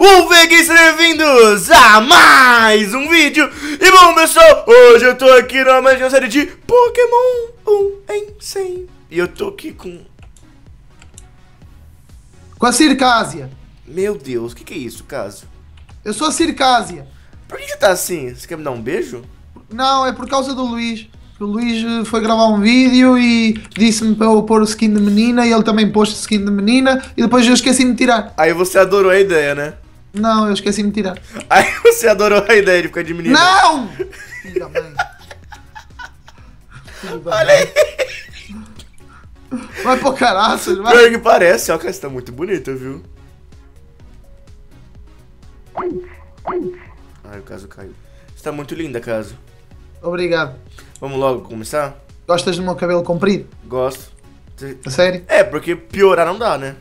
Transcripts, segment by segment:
Um Vegas, bem-vindos a mais um vídeo E bom pessoal, hoje eu tô aqui numa mais uma série de Pokémon 1 em 100 E eu tô aqui com... Com a Circásia. Meu Deus, o que que é isso, caso? Eu sou a Circásia. Por que você tá assim? Você quer me dar um beijo? Não, é por causa do Luís. O Luís eh, foi gravar um vídeo e disse-me para eu pôr o skin de menina e ele também pôs o skin de menina e depois eu esqueci-me de tirar. Aí você adorou a ideia, né? Não, eu esqueci-me de tirar. Aí você adorou a ideia de ficar de menina Não! Da mãe. Filho da Olha aí. Vai pro caralho, vai. Pior que parece, ó, cara, você tá muito bonita, viu? Ai, o caso caiu. Você tá muito linda, caso. Obrigado. Vamos logo começar? Gostas do meu cabelo comprido? Gosto. A sério? É, porque piorar não dá, né?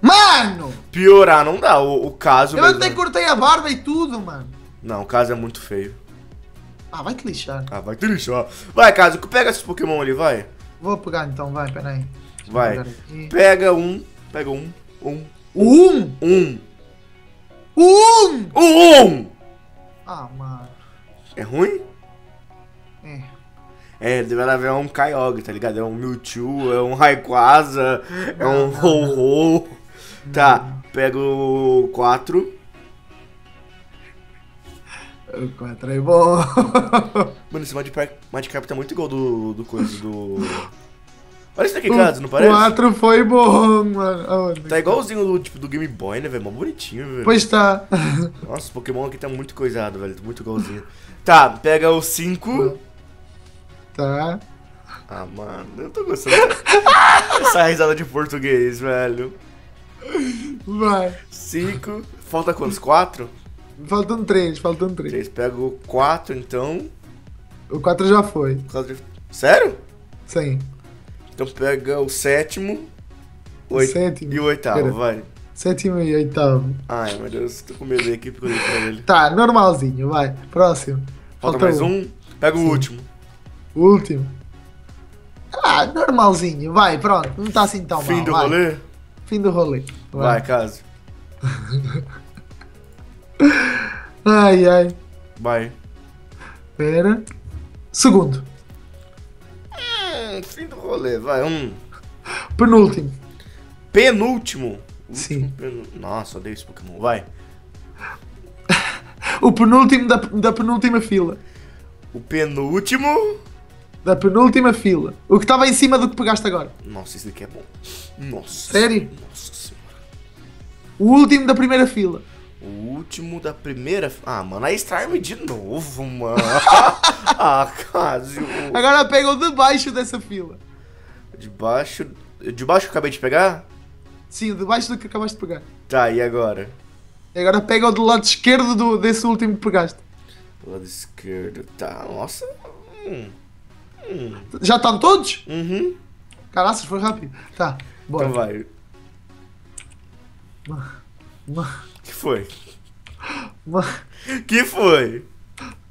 Mano! Piorar não dá, o, o caso Eu mesmo. até cortei a barba e tudo, mano. Não, o caso é muito feio. Ah, vai te lixar. Ah, vai te lixar. Vai, caso, pega esses Pokémon ali, vai. Vou pegar então, vai, peraí. Vai. Pega um, pega um, Um! um, Um! um, um. Ah, mano. É ruim? É. É, deveria haver um Kyogre, tá ligado? É um Mewtwo, é um Rayquaza, é um Ho-Ho. Tá, pega o 4. O 4 é bom. Mano, esse Magikarp tá muito igual do, do coisa do... Olha isso daqui, caso, não parece? O 4 foi bom, mano. Tá igualzinho do, tipo, do Game Boy, né, velho? Mó bonitinho, velho. Pois tá. Nossa, o Pokémon aqui tá muito coisado, velho. Muito igualzinho. Tá, pega o 5. Tá. Ah, mano, eu tô gostando. Essa risada de português, velho. Vai. 5. Falta quantos? 4? Faltam 3, faltam 3. 3. Pega o 4, então. O 4 já foi. Quatro- Sério? Sim. Então pega o sétimo. O oit- sétimo. E o oitavo, Pera. vai. Sétimo e oitavo. Ai, meu Deus, tô com medo da equipe que eu dei pra ele. Tá, normalzinho, vai. Próximo. Falta mais um. Pega o Sim. último. O último. Ah, normalzinho, vai, pronto. Não tá assim tão Fim mal. do vai. rolê? Fim do rolê. Vai, caso. Ai, ai. Vai. Pera. Segundo. Hum, fim do rolê, vai. Um. Penúltimo. Penúltimo. Sim. Penu- Nossa, odeio esse Pokémon. Vai. O penúltimo da, da penúltima fila. O penúltimo. Da penúltima fila. O que estava em cima do que pegaste agora. Nossa, esse daqui é bom. Nossa. Sério? Nossa senhora. O último da primeira fila. O último da primeira. Ah, mano, aí Starmie de novo, mano. ah, Casio. Agora pega o de baixo dessa fila. De baixo. De baixo que eu acabei de pegar? Sim, o de baixo do que acabaste de pegar. Tá, e agora? E agora pega o do lado esquerdo do, desse último que pegaste. Do lado esquerdo. Tá, nossa. Hum. Hum. Já estão todos? Uhum. Caraças, foi rápido. Tá, bora. Então vai. Que foi? que foi?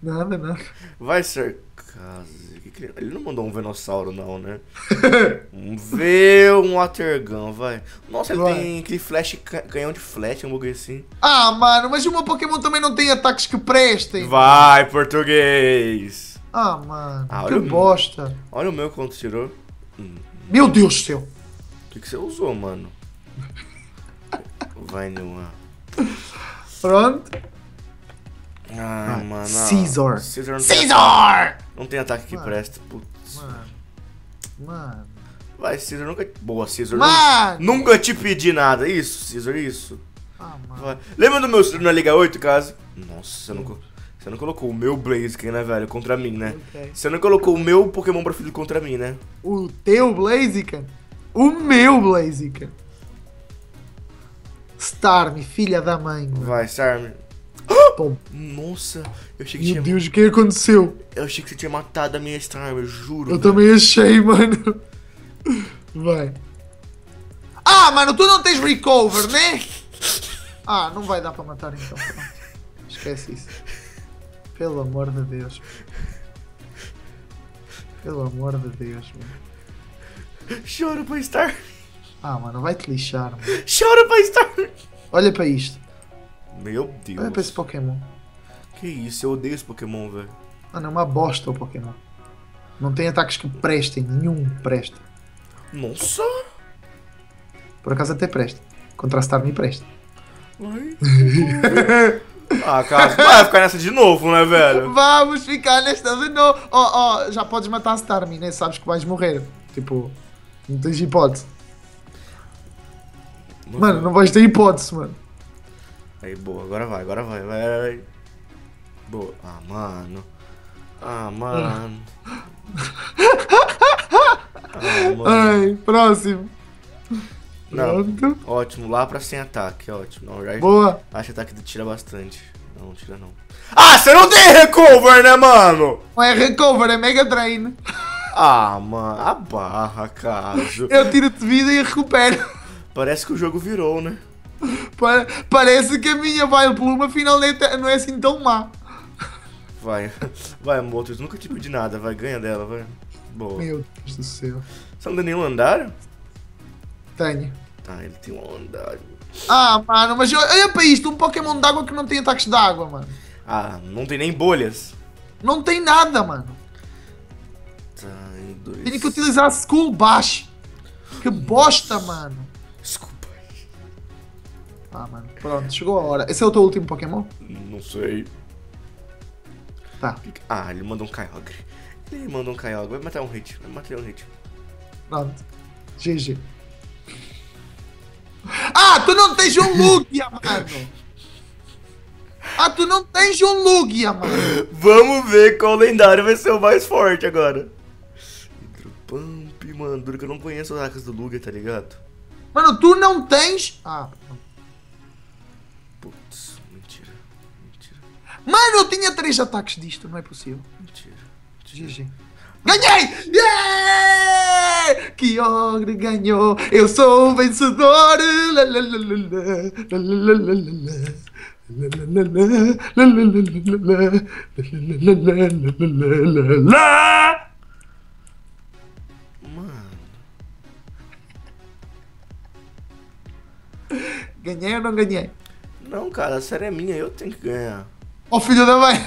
Nada, nada. Vai ser. Case. ele- não mandou um Venossauro, não, né? Vamos ver um Watergun, vai. Nossa, ele Vai. tem aquele flash, ca- canhão de flash, um bagulho assim. Ah, mano, mas o meu Pokémon também não tem ataques que prestem. Vai, português! Ah, mano, Ah, que bosta. Olha o meu quanto tirou. Hum, Meu Deus do céu. O que, que você usou, mano? Vai numa. Pronto. Ai, Vai. mano. Caesar. Caesar não tem, Caesar! não tem ataque que Mano. presta. Putz. Mano. Mano. Vai, Caesar nunca. Boa, Caesar. Mano! nu- Nunca te pedi nada. Isso, Caesar, isso. Ah, mano. Vai. Lembra do meu na Liga 8, caso? Nossa, não, co- você não colocou o meu Blaziken, né, velho? Contra mim, né? Ok. Você não colocou o meu Pokémon preferido contra mim, né? O teu Blaziken? O meu Blaziken. Starmie, filha da mãe. mano. Vai, Sarme. Pô, Nossa, eu achei que meu tinha. Deus, o que aconteceu? Eu achei que você tinha matado a minha Starmie, eu juro. Eu velho. também achei, mano. Vai. Ah, mano, tu não tens recover, né? Ah, não vai dar para matar então. Esquece isso. Pelo amor de Deus. Pelo amor de Deus, mano. Chora pra Star. Ah, mano, vai te lixar, mano. Chora pra Star. Olha para isto. Meu Deus. Olha pra esse Pokémon. Que isso, eu odeio esse Pokémon, velho. Mano, é uma bosta o Pokémon. Não tem ataques que prestem, nenhum presta. Nossa! Por acaso até presta. Contra a Starmie presta. Vai. ah, cara, vai ficar nessa de novo, né, velho? Vamos ficar nesta de novo. Ó, ó, já podes matar a Starmie, né? Sabes que vais morrer. Tipo, não tens hipótese. Mano, não vais ter hipótese, mano. Aí, boa, agora vai, agora vai, vai, vai. Boa. Ah, mano. Ah, mano. Ah, mano. Ai, próximo. Não, Pronto. ótimo, lá pra sem ataque, ótimo. Não, já Boa. acho que ataque tira bastante. Não, não tira não. Ah, você não tem recover, né, mano? Não é recover, é Mega Drain. Ah, mano, a barra, caso. Eu tiro-te vida e recupero. Parece que o jogo virou, né? Pa- Parece que a minha Vile Pluma afinal não é- não é assim tão má. Vai, vai, Motos, nunca te pedi nada, vai, ganha dela, vai. Boa. Meu Deus do céu. Você não tem nenhum lendário? Tenho. Tá, ele tem um lendário. Ah, mano, mas olha para isto, um Pokémon d'água que não tem ataques d'água, mano. Ah, não tem nem bolhas. Não tem nada, mano. Tá, em dois. Tenho que utilizar School Bash. Que bosta, mano. Desculpa. Ah, mano, pronto, chegou a hora. Esse é o teu último Pokémon? Não sei. Tá, Ah, ele mandou um Kyogre. Ele mandou um Kyogre. Vai matar um hit. Vai matar um hit. pronto. GG. Tu não tens um Lugia, mano. Ah, tu não tens um Lugia, mano. Vamos ver qual lendário vai ser o mais forte agora. Hidropump, mano. Duro que eu não conheço as arcas do Lugia, tá ligado? Mano, tu não tens... Ah, Putz, mentira. Mentira. mano, eu tinha três ataques disto, não é possível. Mentira. GG. Ganhei! Yeah! Kyogre ganhou! Eu sou o vencedor! Mano. Ganhei ou não ganhei? Não, cara, a série é minha. Eu tenho que ganhar. Ó filho da mãe!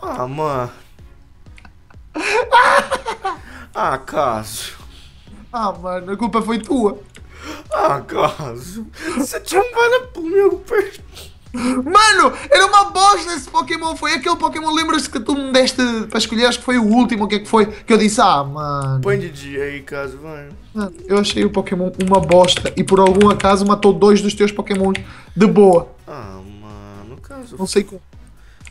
Ah, mano. Ah, caso. Ah, mano, a culpa foi tua. Ah, caso. Você um vale comigo perto. Mano, era uma bosta esse Pokémon. Foi aquele Pokémon, lembras-te que tu me deste para escolher? Acho que foi o último, o que é que foi? Que eu disse, ah, mano. Põe de dia aí, caso, vai. Mano, Eu achei o Pokémon uma bosta e por algum acaso matou dois dos teus Pokémons de boa. Ah, mano, o caso. Não sei como.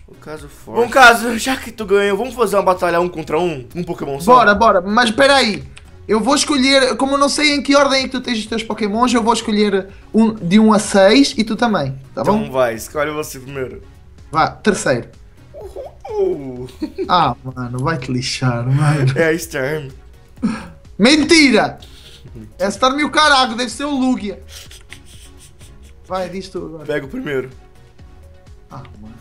O caso forte. Bom, caso, já que tu ganhou, vamos fazer uma batalha um contra um? Um Pokémon só? Bora, bora, mas espera aí. Eu vou escolher, como eu não sei em que ordem é que tu tens os teus Pokémons, eu vou escolher um, de 1 a 6 e tu também, tá bom? Então vai, escolhe você primeiro. Vá, terceiro. Uh, Ah, mano, vai-te lixar, mano. é a Storm. Mentira! É Storm o carago, deve ser o Lugia. Vai, diz tu agora. Pega o primeiro. Ah, mano.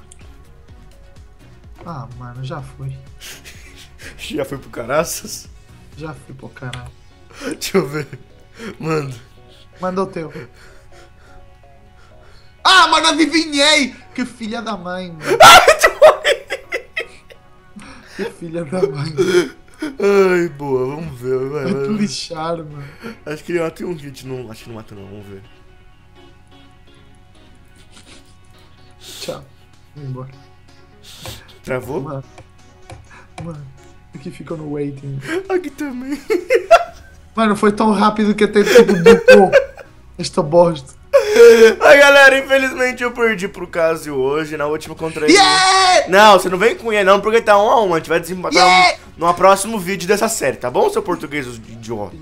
Ah, mano, já foi. Já foi pro caraças? Já fui pro caralho. Deixa eu ver. Mano. Manda o teu. Ah, mano, adivinhei! Que filha da mãe, mano. Que filha da mãe. Ai, boa, vamos ver. Vai, Vai vai, lixar, mano. Acho que ele mata um hit, não, acho que não mata não, vamos ver. Tchau. Vou embora. Travou? Mano. Mano. Aqui ficou no waiting. Aqui também. Mano, foi tão rápido que até tipo dupou esta bosta. Ai, galera, infelizmente eu perdi pro Casio hoje, na última contra ele. Yeah! Não, você não vem com ele não, porque tá um a um. A gente vai desempatar Yeah! um, num próximo vídeo dessa série, tá bom, seu português idiota?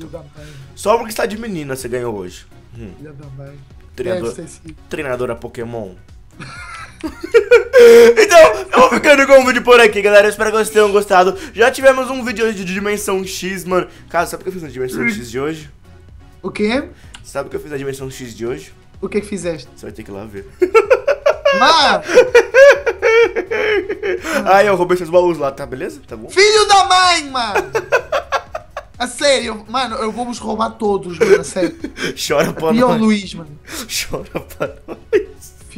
Só porque está de menina você ganhou hoje. Hum, treinador, treinadora Pokémon. então, eu vou ficando com o vídeo por aqui, galera. Eu espero que vocês tenham gostado. Já tivemos um vídeo hoje de Dimensão X, mano. Cara, sabe o que eu fiz na Dimensão X de hoje? O quê? Sabe o que eu fiz na Dimensão X de hoje? O que é que fizeste? Você vai ter que ir lá ver. Mano! Aí, eu roubei seus baús lá, tá? Beleza? Tá bom? Filho da mãe, mano! A sério, mano, eu vou vos roubar todos, mano, a sério. Chora pra E nós. Luís, mano. Chora pra.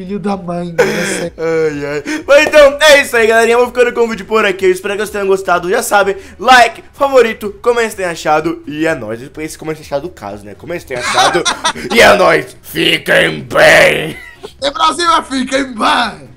Filho da mãe, né? Ai, ai. Mas então, é isso aí, galerinha. Vou ficando com o vídeo por aqui. Eu espero que vocês tenham gostado. Já sabem, like, favorito, comenta se tem achado. E é nóis. Depois comenta achado do caso, né? Comenta se tem achado. e é nóis. Fiquem bem. É Brasil, fiquem bem.